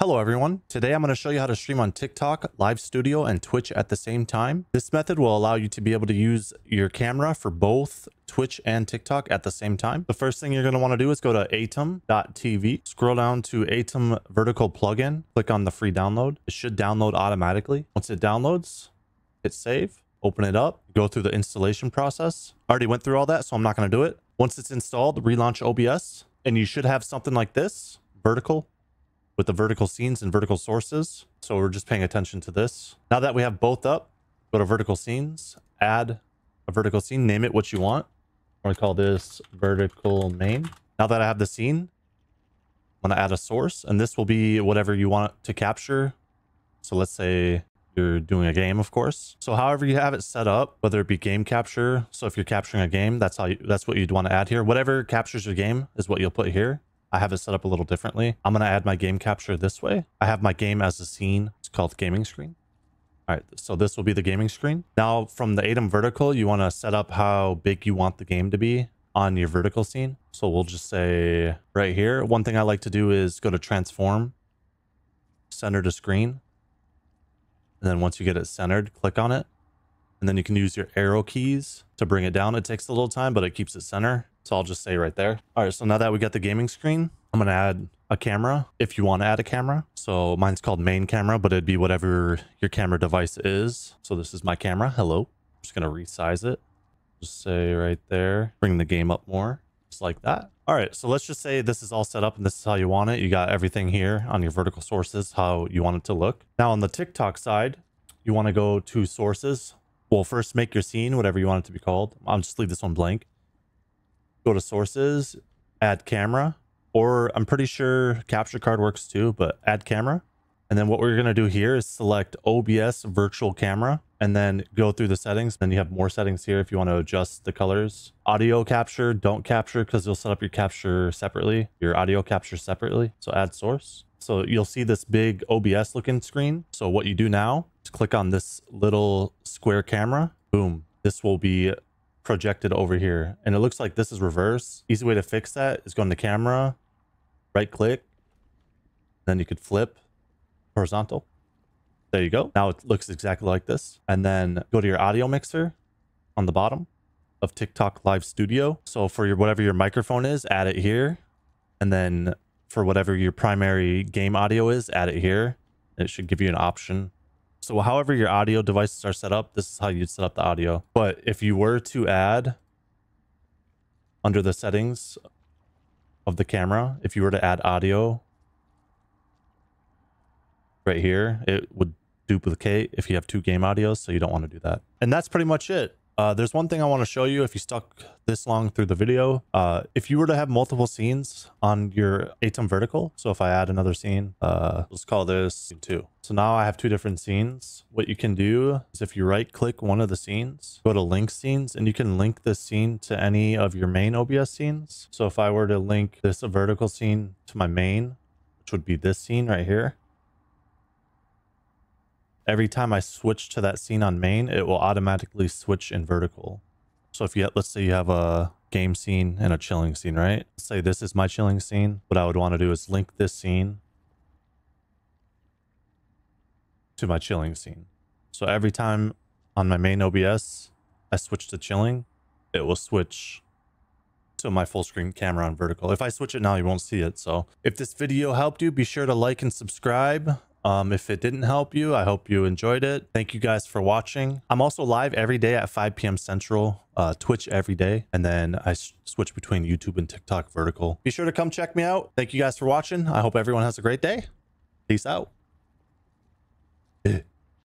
Hello everyone. Today I'm going to show you how to stream on TikTok, Live Studio, and Twitch at the same time. This method will allow you to be able to use your camera for both Twitch and TikTok at the same time. The first thing you're going to want to do is go to aitum.tv, scroll down to Aitum Vertical Plugin, click on the free download. It should download automatically. Once it downloads, hit save, open it up, go through the installation process. I already went through all that, so I'm not going to do it. Once it's installed, relaunch OBS, and you should have something like this, vertical, with the vertical scenes and vertical sources. So we're just paying attention to this. Now that we have both up, go to vertical scenes, add a vertical scene, name it what you want. I'm gonna call this vertical main. Now that I have the scene, I'm gonna add a source and this will be whatever you want to capture. So let's say you're doing a game, of course. So however you have it set up, whether it be game capture. So if you're capturing a game, that's how you, that's what you'd want to add here. Whatever captures your game is what you'll put here. I have it set up a little differently. I'm going to add my game capture this way. I have my game as a scene. It's called gaming screen. All right, so this will be the gaming screen. Now from the Aitum vertical, you want to set up how big you want the game to be on your vertical scene. So we'll just say right here. One thing I like to do is go to transform, center to screen. And then once you get it centered, click on it. And then you can use your arrow keys to bring it down. It takes a little time, but it keeps it center. So I'll just say right there. All right, so now that we got the gaming screen, I'm gonna add a camera if you want to add a camera. So mine's called main camera, but it'd be whatever your camera device is. So this is my camera. Hello. I'm just gonna resize it. Just say right there. Bring the game up more. Just like that. All right, so let's just say this is all set up and this is how you want it. You got everything here on your vertical sources, how you want it to look. Now on the TikTok side, you want to go to sources. Well, first make your scene, whatever you want it to be called. I'll just leave this one blank. Go to sources, add camera, or I'm pretty sure capture card works too, but add camera. And then what we're going to do here is select OBS virtual camera and then go through the settings. Then you have more settings here if you want to adjust the colors. Audio capture, don't capture because you'll set up your capture separately, your audio capture separately. So add source. So you'll see this big OBS looking screen. So what you do now is click on this little square camera. Boom. This will be projected over here. And it looks like this is reverse. Easy way to fix that is go in the camera, right click, then you could flip horizontal. There you go. Now it looks exactly like this. And then go to your audio mixer on the bottom of TikTok Live Studio. So for your whatever your microphone is, add it here. And then for whatever your primary game audio is, add it here. It should give you an option. So however your audio devices are set up, this is how you'd set up the audio. But if you were to add under the settings of the camera, if you were to add audio right here, it would duplicate if you have two game audios. So you don't want to do that. And that's pretty much it. Uh, there's one thing I want to show you if you stuck this long through the video. Uh, if you were to have multiple scenes on your Aitum vertical, so if I add another scene, uh, let's call this two. So now I have two different scenes. What you can do is if you right click one of the scenes, go to link scenes and you can link this scene to any of your main OBS scenes. So if I were to link this vertical scene to my main, which would be this scene right here, every time I switch to that scene on main, it will automatically switch in vertical. So if you, let's say you have a game scene and a chilling scene, right? Let's say this is my chilling scene. What I would want to do is link this scene to my chilling scene. So every time on my main OBS, I switch to chilling, it will switch to my full screen camera on vertical. If I switch it now, you won't see it. So if this video helped you, be sure to like and subscribe. Um, if it didn't help you, I hope you enjoyed it. Thank you guys for watching. I'm also live every day at 5 p.m. Central, uh, Twitch every day. And then I switch between YouTube and TikTok vertical. Be sure to come check me out. Thank you guys for watching. I hope everyone has a great day. Peace out.